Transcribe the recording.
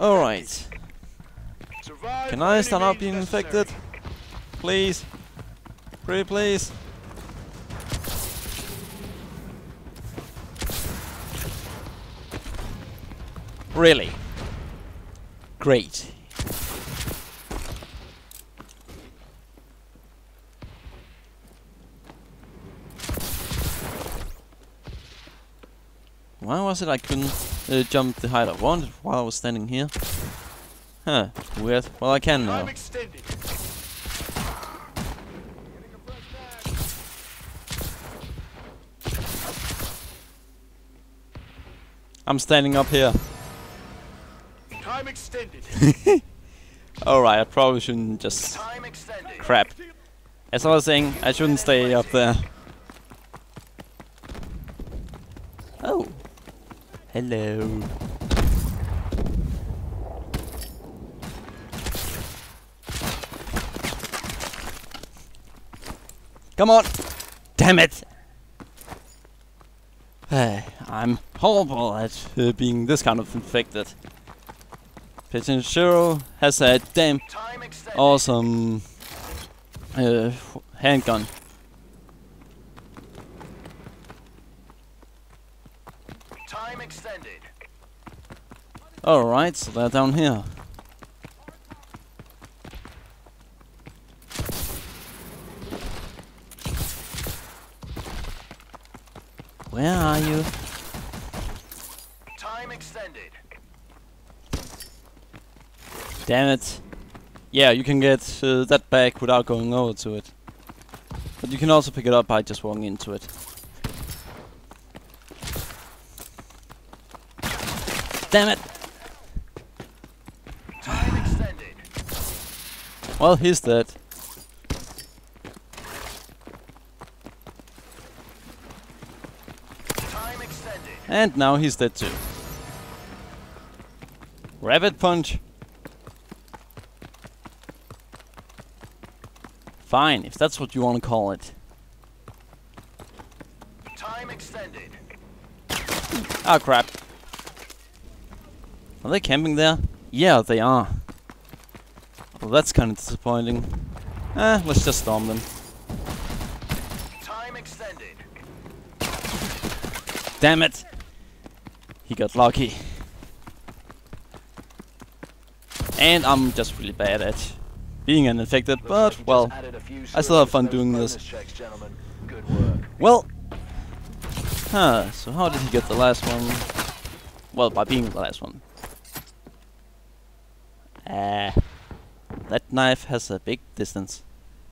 Alright. Can I stand up being infected? Please? Pretty please? Really? Great. Why was it I couldn't uh, jump the height I wanted while I was standing here? Huh, weird. Well, I can now. I'm standing up here. Time extended. Alright, I probably shouldn't just... Crap. As I was saying, I shouldn't stay up there. Oh. Hello. Come on! Damn it! I'm horrible at uh, being this kind of infected. Pigeon Zero has a damn awesome uh, handgun. Time extended. Alright, so they're down here. Where are you? Time extended. Damn it. Yeah, you can get uh, that back without going over to it. But you can also pick it up by just walking into it. Damn it! Well, he's dead. And now he's dead too. Rabbit punch. Fine, if that's what you want to call it. Time extended. Ah, crap. Are they camping there? Yeah, they are. Well, that's kind of disappointing. Eh, let's just storm them. Time extended. Damn it! He got lucky. And I'm just really bad at being an infected, but, well, I still have fun doing this. Work. Well, huh, so how did he get the last one? Well, by being the last one. Ah, that knife has a big distance.